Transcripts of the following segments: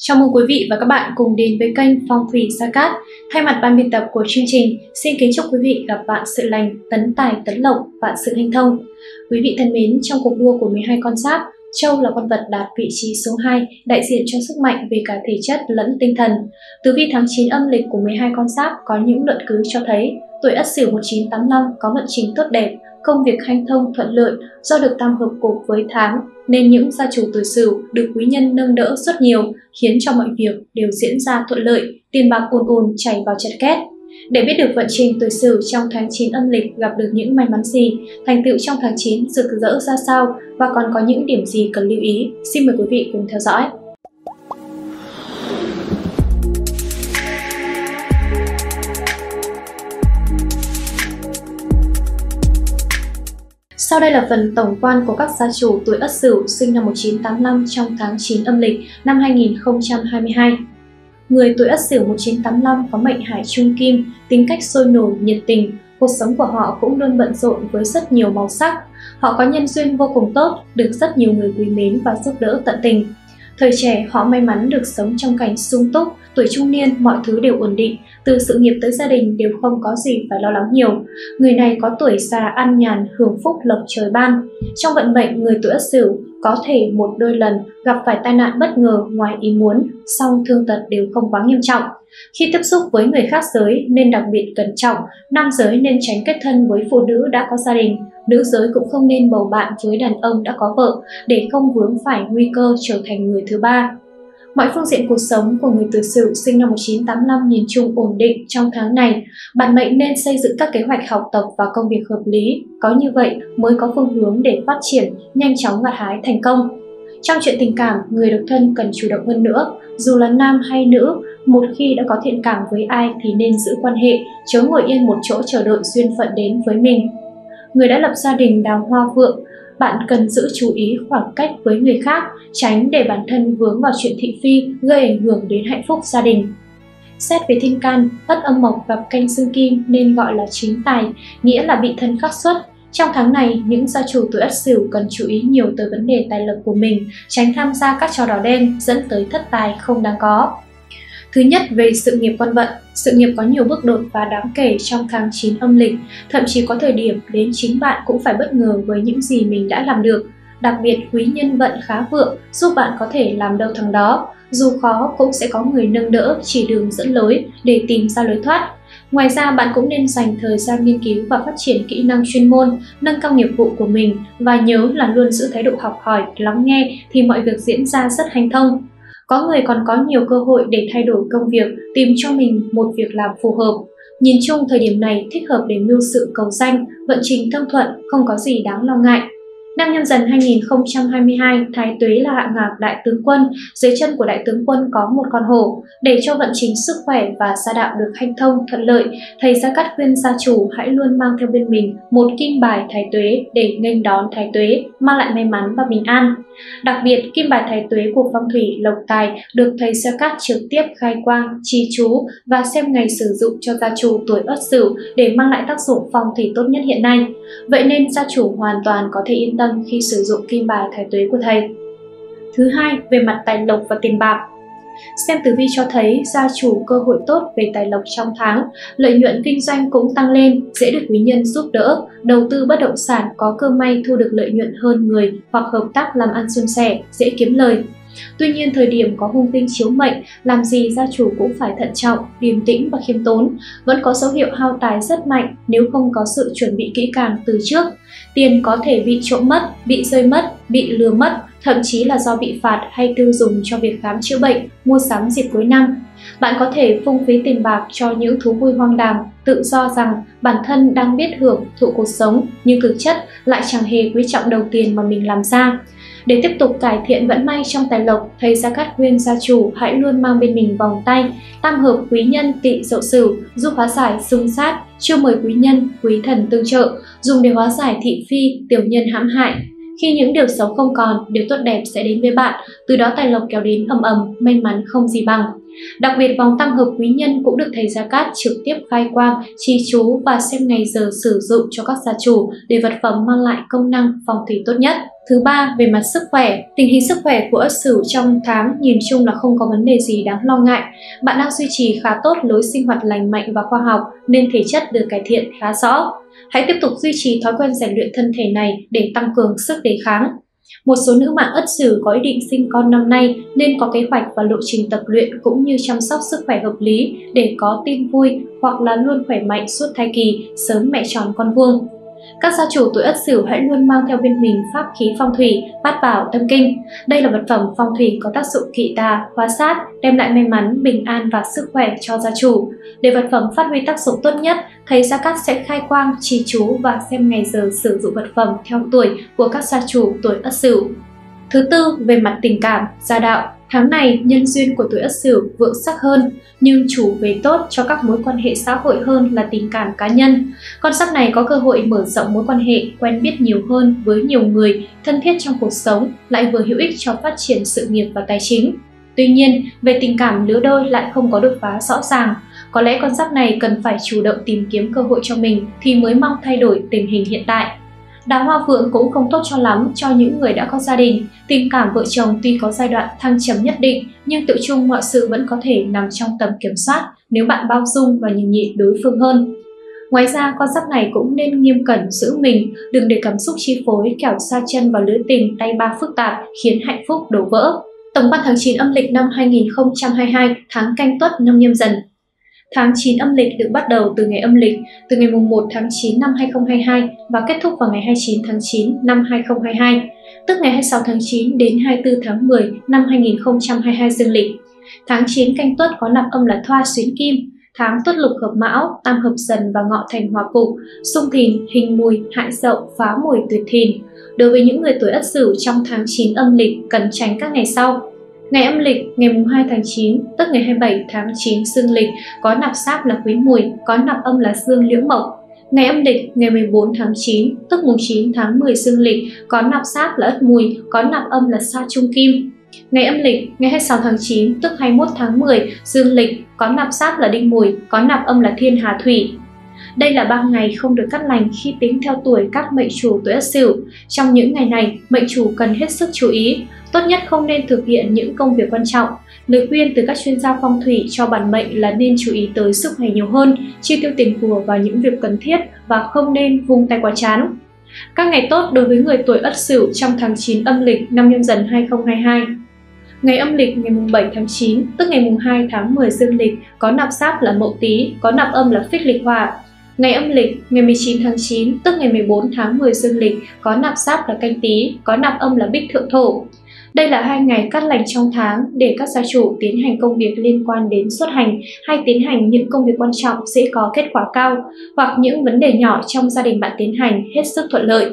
Chào mừng quý vị và các bạn cùng đến với kênh Phong thủy Sa Cát. Thay mặt ban biên tập của chương trình, xin kính chúc quý vị gặp vạn sự lành, tấn tài tấn lộc, vạn sự hanh thông. Quý vị thân mến, trong cuộc đua của 12 con giáp, Châu là con vật đạt vị trí số 2, đại diện cho sức mạnh về cả thể chất lẫn tinh thần. Tử vi tháng 9 âm lịch của 12 con giáp có những luận cứ cho thấy tuổi Ất Sửu 1985 có vận trình tốt đẹp, công việc hanh thông thuận lợi do được tam hợp cục với tháng nên những gia chủ tuổi Sửu được quý nhân nâng đỡ rất nhiều, khiến cho mọi việc đều diễn ra thuận lợi, tiền bạc ùn ùn chảy vào chật két. Để biết được vận trình tuổi Sửu trong tháng 9 âm lịch gặp được những may mắn gì, thành tựu trong tháng 9 rực rỡ ra sao và còn có những điểm gì cần lưu ý, xin mời quý vị cùng theo dõi. Sau đây là phần tổng quan của các gia chủ tuổi Ất Sửu sinh năm 1985 trong tháng 9 âm lịch năm 2022. Người tuổi Ất Sửu 1985 có mệnh hải trung kim, tính cách sôi nổi, nhiệt tình, cuộc sống của họ cũng luôn bận rộn với rất nhiều màu sắc. Họ có nhân duyên vô cùng tốt, được rất nhiều người quý mến và giúp đỡ tận tình. Thời trẻ, họ may mắn được sống trong cảnh sung túc, tuổi trung niên mọi thứ đều ổn định, từ sự nghiệp tới gia đình đều không có gì phải lo lắng nhiều. Người này có tuổi già an nhàn, hưởng phúc lộc trời ban. Trong vận mệnh, người tuổi Ất Sửu có thể một đôi lần gặp phải tai nạn bất ngờ ngoài ý muốn, song thương tật đều không quá nghiêm trọng. Khi tiếp xúc với người khác giới nên đặc biệt cẩn trọng, nam giới nên tránh kết thân với phụ nữ đã có gia đình, nữ giới cũng không nên bầu bạn với đàn ông đã có vợ để không vướng phải nguy cơ trở thành người thứ ba. Mọi phương diện cuộc sống của người tử sự sinh năm 1985 nhìn chung ổn định trong tháng này. Bạn mệnh nên xây dựng các kế hoạch học tập và công việc hợp lý. Có như vậy mới có phương hướng để phát triển, nhanh chóng gặt hái thành công. Trong chuyện tình cảm, người độc thân cần chủ động hơn nữa. Dù là nam hay nữ, một khi đã có thiện cảm với ai thì nên giữ quan hệ, chớ ngồi yên một chỗ chờ đợi duyên phận đến với mình. Người đã lập gia đình đào hoa vượng, bạn cần giữ chú ý khoảng cách với người khác, tránh để bản thân vướng vào chuyện thị phi gây ảnh hưởng đến hạnh phúc gia đình. Xét về thiên can, tất âm mộc gặp canh xương kim nên gọi là chính tài, nghĩa là bị thân khắc xuất. Trong tháng này, những gia chủ tuổi ất sửu cần chú ý nhiều tới vấn đề tài lộc của mình, tránh tham gia các trò đỏ đen dẫn tới thất tài không đáng có. Thứ nhất về sự nghiệp quan vận, sự nghiệp có nhiều bước đột phá đáng kể trong tháng 9 âm lịch, thậm chí có thời điểm đến chính bạn cũng phải bất ngờ với những gì mình đã làm được. Đặc biệt quý nhân vận khá vượng giúp bạn có thể làm đâu thằng đó, dù khó cũng sẽ có người nâng đỡ chỉ đường dẫn lối để tìm ra lối thoát. Ngoài ra bạn cũng nên dành thời gian nghiên cứu và phát triển kỹ năng chuyên môn, nâng cao nghiệp vụ của mình và nhớ là luôn giữ thái độ học hỏi, lắng nghe thì mọi việc diễn ra rất hành thông. Có người còn có nhiều cơ hội để thay đổi công việc, tìm cho mình một việc làm phù hợp. Nhìn chung thời điểm này thích hợp để mưu sự cầu danh, vận trình thông thuận, không có gì đáng lo ngại. Năm nhâm dần 2022, Thái Tuế là hạ ngạc đại tướng quân, dưới chân của đại tướng quân có một con hổ. Để cho vận trình sức khỏe và gia đạo được hanh thông, thuận lợi, thầy Gia Cát khuyên gia chủ hãy luôn mang theo bên mình một kim bài Thái Tuế để nghênh đón Thái Tuế, mang lại may mắn và bình an. Đặc biệt, kim bài Thái Tuế của phong thủy Lộc Tài được thầy Gia Cát trực tiếp khai quang, chi chú và xem ngày sử dụng cho gia chủ tuổi Ất Sửu để mang lại tác dụng phong thủy tốt nhất hiện nay. Vậy nên gia chủ hoàn toàn có thể yên tâm tâm khi sử dụng kim bài thái tuế của thầy. Thứ hai, về mặt tài lộc và tiền bạc. Xem tử vi cho thấy gia chủ cơ hội tốt về tài lộc trong tháng, lợi nhuận kinh doanh cũng tăng lên, dễ được quý nhân giúp đỡ, đầu tư bất động sản có cơ may thu được lợi nhuận hơn người hoặc hợp tác làm ăn xuân sẻ, dễ kiếm lời. Tuy nhiên thời điểm có hung tinh chiếu mệnh, làm gì gia chủ cũng phải thận trọng, điềm tĩnh và khiêm tốn, vẫn có dấu hiệu hao tài rất mạnh nếu không có sự chuẩn bị kỹ càng từ trước. Tiền có thể bị trộm mất, bị rơi mất, bị lừa mất, thậm chí là do bị phạt hay tiêu dùng cho việc khám chữa bệnh, mua sắm dịp cuối năm. Bạn có thể phung phí tiền bạc cho những thú vui hoang đàm, tự do rằng bản thân đang biết hưởng thụ cuộc sống nhưng thực chất lại chẳng hề quý trọng đầu tiền mà mình làm ra. Để tiếp tục cải thiện vận may trong tài lộc, thầy Gia Cát Huyên gia chủ hãy luôn mang bên mình vòng tay, tam hợp quý nhân tỵ dậu sửu, giúp hóa giải xung sát, chiêu mời quý nhân, quý thần tương trợ, dùng để hóa giải thị phi, tiểu nhân hãm hại. Khi những điều xấu không còn, điều tốt đẹp sẽ đến với bạn, từ đó tài lộc kéo đến ầm ầm, may mắn không gì bằng. Đặc biệt vòng tam hợp quý nhân cũng được thầy Gia Cát trực tiếp khai quang, chi chú và xem ngày giờ sử dụng cho các gia chủ để vật phẩm mang lại công năng phòng thủy tốt nhất. Thứ ba, về mặt sức khỏe, tình hình sức khỏe của Ất Sửu trong tháng nhìn chung là không có vấn đề gì đáng lo ngại. Bạn đang duy trì khá tốt lối sinh hoạt lành mạnh và khoa học nên thể chất được cải thiện khá rõ. Hãy tiếp tục duy trì thói quen rèn luyện thân thể này để tăng cường sức đề kháng. Một số nữ mạng ất sửu có ý định sinh con năm nay nên có kế hoạch và lộ trình tập luyện cũng như chăm sóc sức khỏe hợp lý để có tin vui hoặc là luôn khỏe mạnh suốt thai kỳ, sớm mẹ tròn con vuông. Các gia chủ tuổi Ất Sửu hãy luôn mang theo bên mình pháp khí phong thủy, bát bảo tâm kinh. Đây là vật phẩm phong thủy có tác dụng kỵ tà, hóa sát, đem lại may mắn, bình an và sức khỏe cho gia chủ. Để vật phẩm phát huy tác dụng tốt nhất, thầy Gia Cát sẽ khai quang, trì chú và xem ngày giờ sử dụng vật phẩm theo tuổi của các gia chủ tuổi Ất Sửu. Thứ tư, về mặt tình cảm, gia đạo. Tháng này, nhân duyên của tuổi Ất Sửu vượng sắc hơn, nhưng chủ về tốt cho các mối quan hệ xã hội hơn là tình cảm cá nhân. Con giáp này có cơ hội mở rộng mối quan hệ, quen biết nhiều hơn với nhiều người, thân thiết trong cuộc sống, lại vừa hữu ích cho phát triển sự nghiệp và tài chính. Tuy nhiên, về tình cảm lứa đôi lại không có đột phá rõ ràng. Có lẽ con giáp này cần phải chủ động tìm kiếm cơ hội cho mình thì mới mong thay đổi tình hình hiện tại. Đào hoa phượng cũng không tốt cho lắm cho những người đã có gia đình. Tình cảm vợ chồng tuy có giai đoạn thăng trầm nhất định, nhưng tự chung mọi sự vẫn có thể nằm trong tầm kiểm soát nếu bạn bao dung và nhường nhịn đối phương hơn. Ngoài ra, con giáp này cũng nên nghiêm cẩn giữ mình, đừng để cảm xúc chi phối kẻo xa chân vào lưới tình tay ba phức tạp khiến hạnh phúc đổ vỡ. Tổng quan tháng 9 âm lịch năm 2022, tháng canh tuất năm nhâm dần, Tháng 9 âm lịch được bắt đầu từ ngày âm lịch, từ ngày 1 tháng 9 năm 2022 và kết thúc vào ngày 29 tháng 9 năm 2022, tức ngày 26 tháng 9 đến 24 tháng 10 năm 2022 dương lịch. Tháng 9 canh tuất có nạp âm là thoa xuyến kim, tháng tuất lục hợp mão, tam hợp dần và ngọ thành hòa cục, xung thìn, hình mùi, hại dậu, phá mùi tuyệt thìn. Đối với những người tuổi ất sửu trong tháng 9 âm lịch cần tránh các ngày sau. Ngày âm lịch ngày mùng 2 tháng 9, tức ngày 27 tháng 9 dương lịch, có nạp sáp là quý mùi, có nạp âm là dương liễu mộc. Ngày âm lịch ngày 14 tháng 9, tức mùng 9 tháng 10 dương lịch, có nạp sáp là ất mùi, có nạp âm là sa trung kim. Ngày âm lịch ngày 26 tháng 9, tức 21 tháng 10 dương lịch, có nạp sáp là đinh mùi, có nạp âm là thiên hà thủy. Đây là 3 ngày không được cắt lành khi tính theo tuổi các mệnh chủ tuổi Ất Sửu. Trong những ngày này, mệnh chủ cần hết sức chú ý, tốt nhất không nên thực hiện những công việc quan trọng. Lời khuyên từ các chuyên gia phong thủy cho bản mệnh là nên chú ý tới sức khỏe nhiều hơn, chi tiêu tiền của vào những việc cần thiết và không nên vung tay quá chán. Các ngày tốt đối với người tuổi Ất Sửu trong tháng 9 âm lịch năm Nhâm Dần 2022. Ngày âm lịch ngày mùng 7 tháng 9, tức ngày mùng 2 tháng 10 dương lịch, có nạp sát là Mậu Tý, có nạp âm là Phích lịch hỏa, Ngày âm lịch, ngày 19 tháng 9, tức ngày 14 tháng 10 dương lịch, có nạp sáp là canh tí, có nạp âm là bích thượng thổ. Đây là hai ngày cắt lành trong tháng để các gia chủ tiến hành công việc liên quan đến xuất hành hay tiến hành những công việc quan trọng sẽ có kết quả cao, hoặc những vấn đề nhỏ trong gia đình bạn tiến hành hết sức thuận lợi.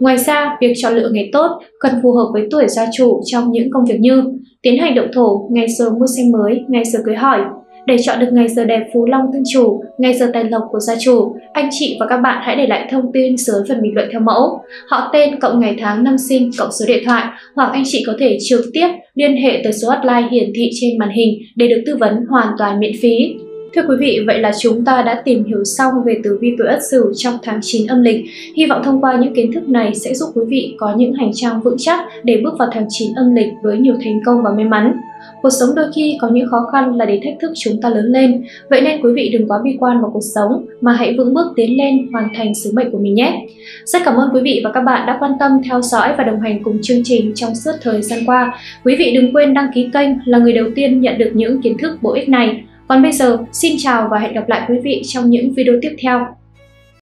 Ngoài ra, việc chọn lựa ngày tốt cần phù hợp với tuổi gia chủ trong những công việc như tiến hành động thổ, ngày giờ mua xe mới, ngày giờ cưới hỏi, để chọn được ngày giờ đẹp Phú Long Tương Chủ, ngày giờ tài lộc của gia chủ, anh chị và các bạn hãy để lại thông tin dưới phần bình luận theo mẫu, họ tên cộng ngày tháng năm sinh cộng số điện thoại hoặc anh chị có thể trực tiếp liên hệ tới số hotline hiển thị trên màn hình để được tư vấn hoàn toàn miễn phí. Thưa quý vị, vậy là chúng ta đã tìm hiểu xong về tử vi tuổi Ất Sửu trong tháng 9 âm lịch. Hy vọng thông qua những kiến thức này sẽ giúp quý vị có những hành trang vững chắc để bước vào tháng 9 âm lịch với nhiều thành công và may mắn. Cuộc sống đôi khi có những khó khăn là để thách thức chúng ta lớn lên, vậy nên quý vị đừng quá bi quan vào cuộc sống mà hãy vững bước tiến lên hoàn thành sứ mệnh của mình nhé. Rất cảm ơn quý vị và các bạn đã quan tâm theo dõi và đồng hành cùng chương trình trong suốt thời gian qua. Quý vị đừng quên đăng ký kênh là người đầu tiên nhận được những kiến thức bổ ích này. Còn bây giờ, xin chào và hẹn gặp lại quý vị trong những video tiếp theo.